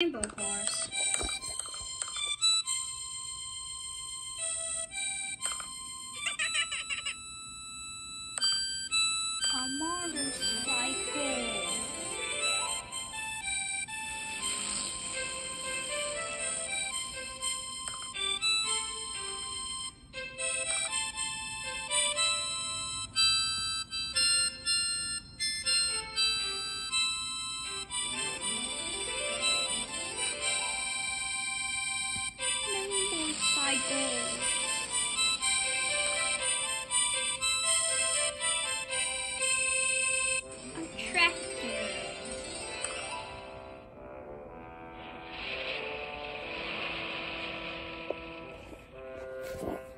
Rainbow Horse. Cycle. A